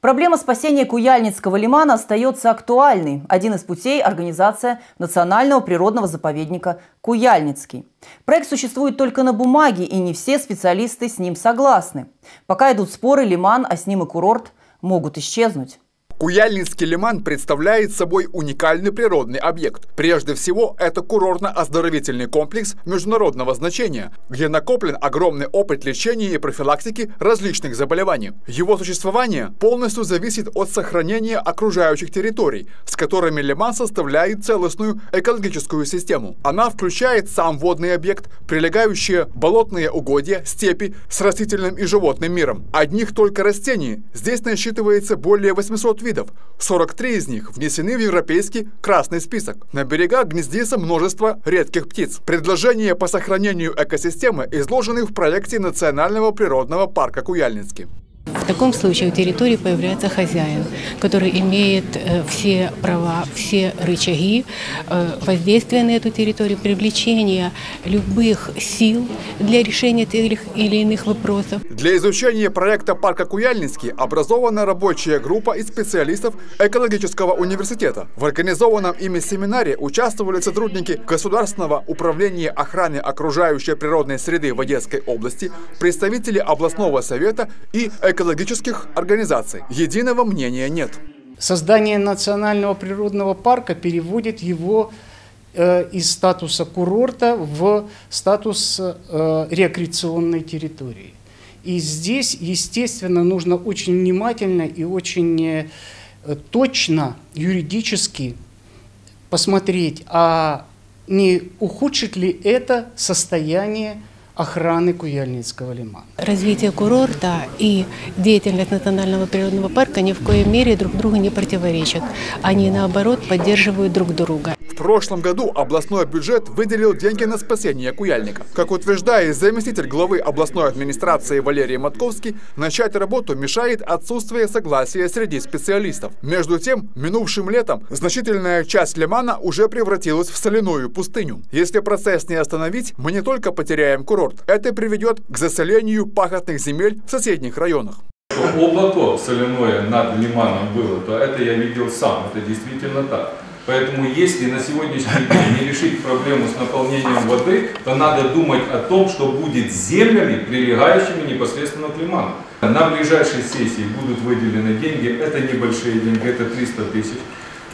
Проблема спасения Куяльницкого лимана остается актуальной. Один из путей – организация Национального природного заповедника Куяльницкий. Проект существует только на бумаге, и не все специалисты с ним согласны. Пока идут споры, лиман, а с ним и курорт могут исчезнуть. Куяльницкий лиман представляет собой уникальный природный объект. Прежде всего, это курортно-оздоровительный комплекс международного значения, где накоплен огромный опыт лечения и профилактики различных заболеваний. Его существование полностью зависит от сохранения окружающих территорий, с которыми лиман составляет целостную экологическую систему. Она включает сам водный объект, прилегающие болотные угодья, степи с растительным и животным миром. Одних только растений здесь насчитывается более 800 видов видов. 43 из них внесены в европейский красный список. На берегах гнездится множество редких птиц. Предложения по сохранению экосистемы изложены в проекте Национального природного парка Куяльницкий. Таком случае у территории появляется хозяин, который имеет э, все права, все рычаги э, воздействия на эту территорию, привлечения любых сил для решения тех или иных вопросов. Для изучения проекта парка Куяльницкий образована рабочая группа из специалистов экологического университета. В организованном ими семинаре участвовали сотрудники Государственного управления охраны окружающей природной среды в Одесской области, представители областного совета и экологического экологических организаций. Единого мнения нет. Создание национального природного парка переводит его э, из статуса курорта в статус э, рекреационной территории. И здесь, естественно, нужно очень внимательно и очень э, точно юридически посмотреть, а не ухудшит ли это состояние охраны Куяльницкого лимана. Развитие курорта и деятельность Национального природного парка ни в коей мере друг другу не противоречат. Они, наоборот, поддерживают друг друга прошлом году областной бюджет выделил деньги на спасение Куяльника. Как утверждает заместитель главы областной администрации Валерий Матковский, начать работу мешает отсутствие согласия среди специалистов. Между тем, минувшим летом значительная часть Лимана уже превратилась в соляную пустыню. Если процесс не остановить, мы не только потеряем курорт, это приведет к засолению пахотных земель в соседних районах. Облако соляное над лиманом было, то это я видел сам, это действительно так. Поэтому если на сегодняшний день не решить проблему с наполнением воды, то надо думать о том, что будет с землями, прилегающими непосредственно к лиману. На ближайшей сессии будут выделены деньги, это небольшие деньги, это 300 тысяч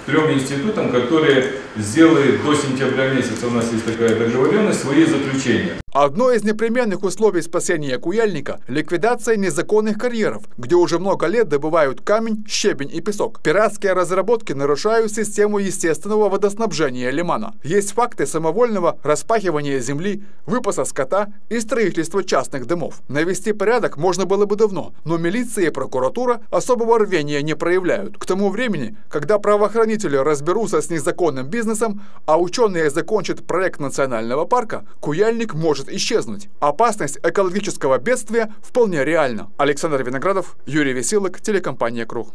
трем институтам, которые сделают до сентября месяца, у нас есть такая договоренность, свои заключения. Одно из непременных условий спасения Куяльника – ликвидация незаконных карьеров, где уже много лет добывают камень, щебень и песок. Пиратские разработки нарушают систему естественного водоснабжения лимана. Есть факты самовольного распахивания земли, выпаса скота и строительства частных домов. Навести порядок можно было бы давно, но милиция и прокуратура особого рвения не проявляют. К тому времени, когда правоохранители разберутся с незаконным бизнесом, а ученые закончат проект национального парка, Куяльник может может исчезнуть. Опасность экологического бедствия вполне реальна. Александр Виноградов, Юрий Веселок, телекомпания «Круг».